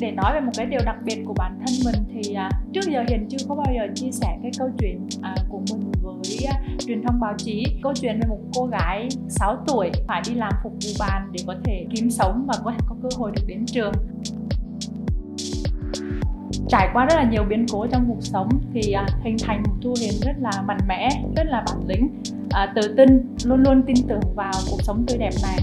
để nói về một cái điều đặc biệt của bản thân mình thì à, trước giờ hiền chưa có bao giờ chia sẻ cái câu chuyện à, của mình với à, truyền thông báo chí. Câu chuyện về một cô gái 6 tuổi phải đi làm phục vụ bàn để có thể kiếm sống và có, có cơ hội được đến trường. Trải qua rất là nhiều biến cố trong cuộc sống thì à, hình thành một thu hiền rất là mạnh mẽ rất là bản lĩnh. À, tự tin luôn luôn tin tưởng vào cuộc sống tươi đẹp này.